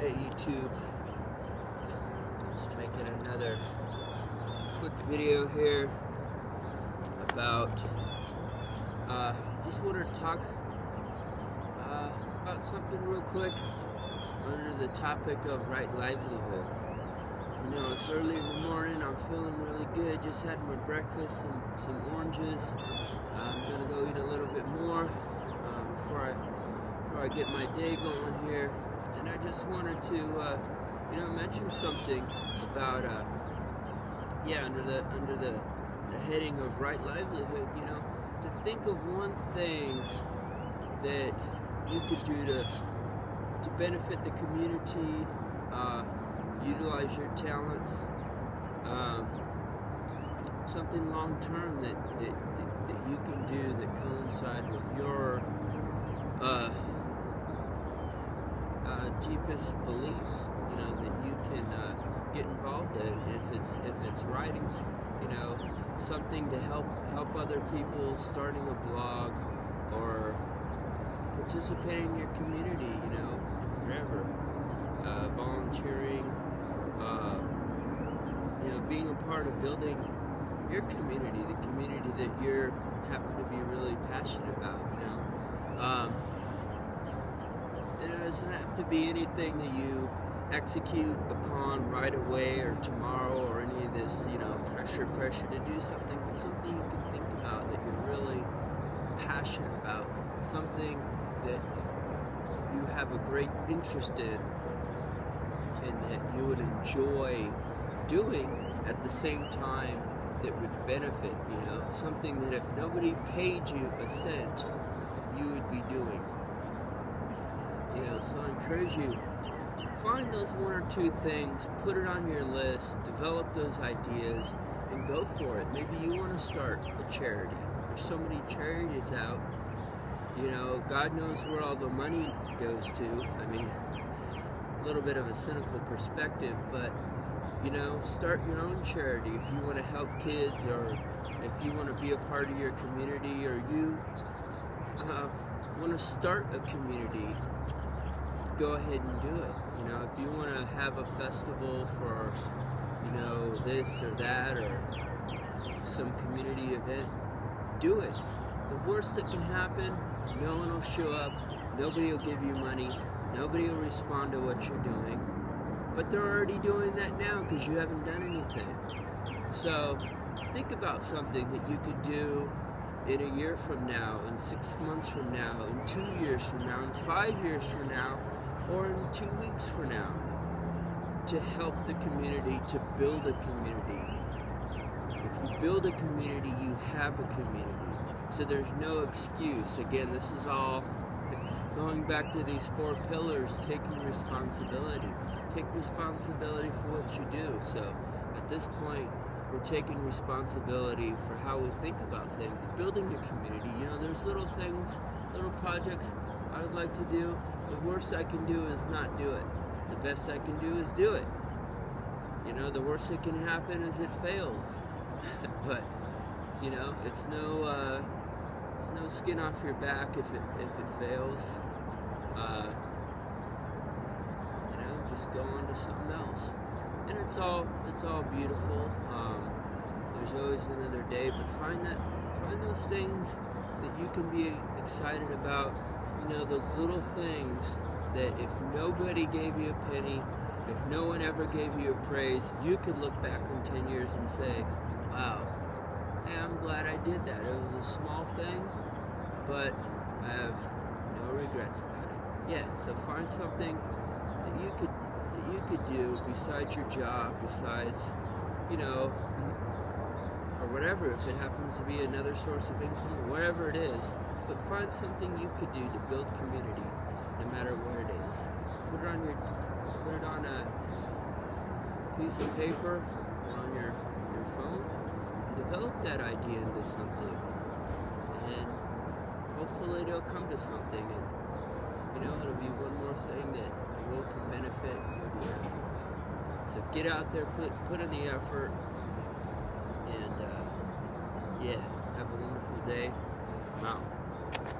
Hey YouTube, just making another quick video here about, uh, just wanted to talk uh, about something real quick under the topic of right livelihood. You know, it's early in the morning, I'm feeling really good, just had my breakfast, some, some oranges. I'm gonna go eat a little bit more uh, before I before I get my day going here and I just wanted to, uh, you know, mention something about, uh, yeah, under the under the, the heading of right livelihood. You know, to think of one thing that you could do to to benefit the community, uh, utilize your talents, um, something long term that, that, that that you can do that coincide with your uh, uh, deepest beliefs, you know, that you can uh, get involved in. If it's if it's writing, you know, something to help help other people, starting a blog, or participating in your community, you know, wherever, uh, volunteering, uh, you know, being a part of building your community, the community that you're happen to be really passionate about, you know. Um, and it doesn't have to be anything that you execute upon right away or tomorrow or any of this, you know, pressure, pressure to do something, but something you can think about that you're really passionate about, something that you have a great interest in and that you would enjoy doing at the same time that would benefit, you know, something that if nobody paid you a cent, you would be doing. You know, so I encourage you, find those one or two things, put it on your list, develop those ideas, and go for it. Maybe you want to start a charity. There's so many charities out. You know, God knows where all the money goes to. I mean, a little bit of a cynical perspective, but you know, start your own charity if you want to help kids or if you want to be a part of your community or you uh, want to start a community go ahead and do it. You know, if you want to have a festival for, you know, this or that or some community event, do it. The worst that can happen, no one will show up, nobody will give you money, nobody will respond to what you're doing. But they're already doing that now because you haven't done anything. So think about something that you could do in a year from now, in six months from now, in two years from now, in five years from now, or in two weeks from now to help the community, to build a community. If you build a community, you have a community. So there's no excuse. Again, this is all going back to these four pillars, taking responsibility. Take responsibility for what you do. So at this point, we're taking responsibility for how we think about things, building a community. You know, there's little things, little projects I would like to do the worst I can do is not do it. The best I can do is do it. You know, the worst that can happen is it fails. but you know, it's no uh, it's no skin off your back if it if it fails. Uh, you know, just go on to something else. And it's all it's all beautiful. Um, there's always another day, but find that find those things that you can be excited about know, those little things that if nobody gave you a penny, if no one ever gave you a praise, you could look back in 10 years and say, wow, hey, I'm glad I did that. It was a small thing, but I have no regrets about it. Yeah, so find something that you could that you could do besides your job, besides, you know, or whatever, if it happens to be another source of income whatever it is but find something you could do to build community, no matter what it is. Put it on your, put it on a piece of paper on your your phone. Develop that idea into something, and hopefully it'll come to something. And you know, it'll be one more thing that the world can benefit. You'll be happy. So get out there, put put in the effort, and uh, yeah, have a wonderful day. I'm out.